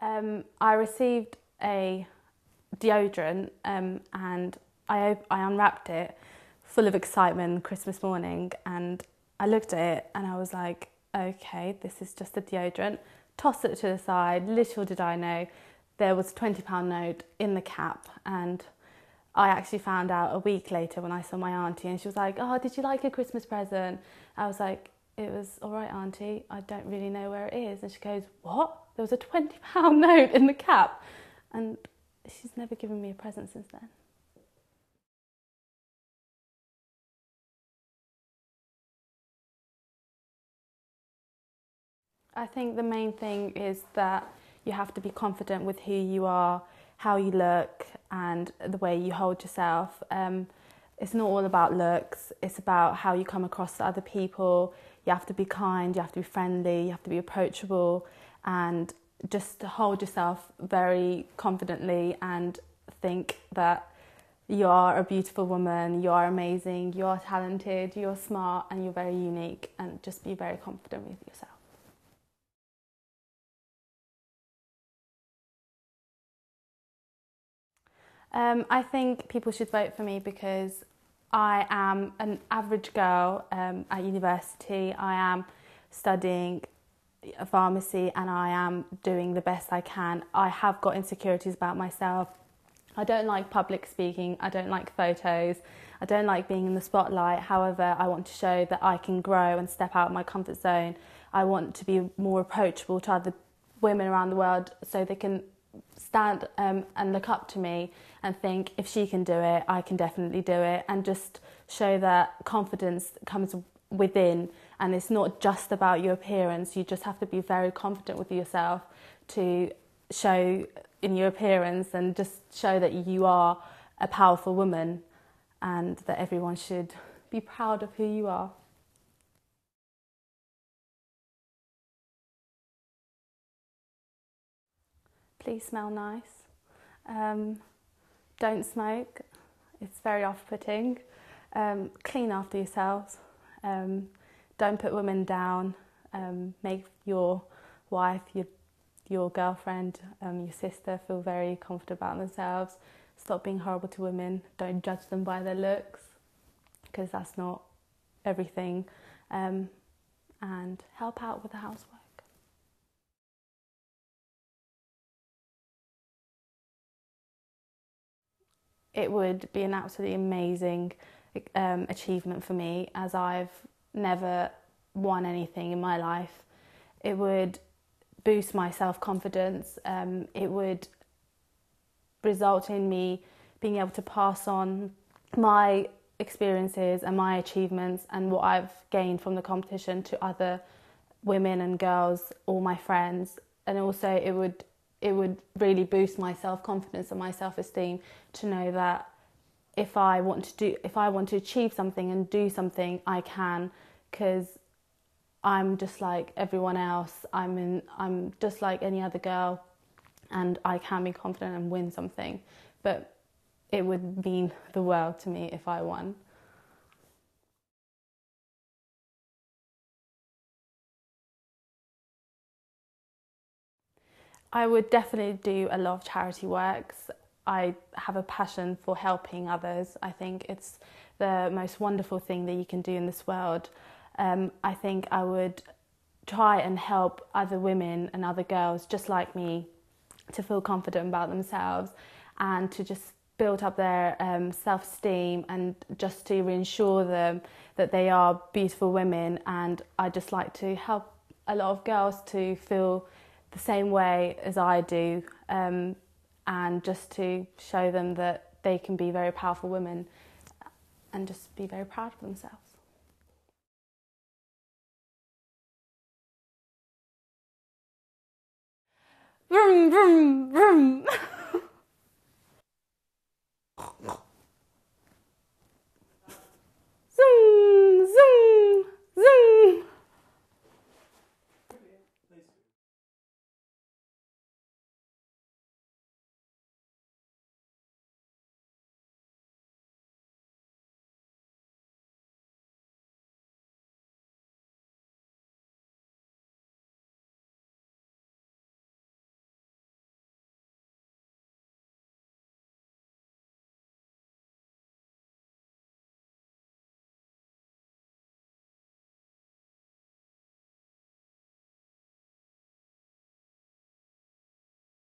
Um, I received a deodorant um, and I, I unwrapped it full of excitement Christmas morning and I looked at it and I was like, okay, this is just a deodorant. Tossed it to the side. Little did I know there was a £20 note in the cap and I actually found out a week later when I saw my auntie and she was like, oh, did you like a Christmas present? I was like, it was all right, auntie. I don't really know where it is. And she goes, what? There was a £20 note in the cap. And she's never given me a present since then. I think the main thing is that you have to be confident with who you are, how you look, and the way you hold yourself. Um, it's not all about looks, it's about how you come across to other people. You have to be kind, you have to be friendly, you have to be approachable, and just hold yourself very confidently and think that you are a beautiful woman, you are amazing, you are talented, you're smart, and you're very unique, and just be very confident with yourself. Um, I think people should vote for me because I am an average girl um, at university. I am studying pharmacy and I am doing the best I can. I have got insecurities about myself. I don't like public speaking. I don't like photos. I don't like being in the spotlight. However, I want to show that I can grow and step out of my comfort zone. I want to be more approachable to other women around the world so they can stand um, and look up to me and think if she can do it, I can definitely do it, and just show that confidence comes within and it's not just about your appearance. You just have to be very confident with yourself to show in your appearance and just show that you are a powerful woman and that everyone should be proud of who you are. Please smell nice. Um, don't smoke, it's very off putting. Um, clean after yourselves. Um, don't put women down. Um, make your wife, your, your girlfriend, um, your sister feel very confident about themselves. Stop being horrible to women. Don't judge them by their looks because that's not everything. Um, and help out with the housework. It would be an absolutely amazing um, achievement for me as I've never won anything in my life. It would boost my self confidence. Um, it would result in me being able to pass on my experiences and my achievements and what I've gained from the competition to other women and girls, all my friends. And also, it would it would really boost my self confidence and my self esteem to know that if I want to do if I want to achieve something and do something I can because I'm just like everyone else. I'm in I'm just like any other girl and I can be confident and win something. But it would mean the world to me if I won I would definitely do a lot of charity works. I have a passion for helping others. I think it's the most wonderful thing that you can do in this world. Um, I think I would try and help other women and other girls just like me to feel confident about themselves and to just build up their um, self esteem and just to reassure them that they are beautiful women. And I just like to help a lot of girls to feel the same way as I do, um, and just to show them that they can be very powerful women and just be very proud of themselves. Vroom, vroom, vroom.